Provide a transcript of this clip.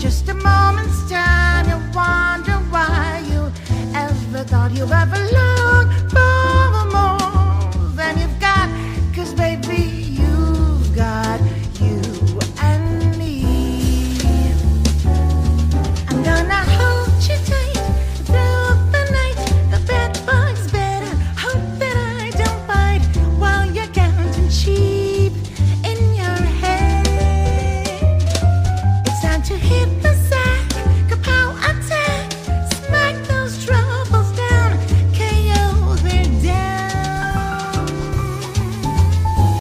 just a moment's time. You wonder why you ever thought you ever loved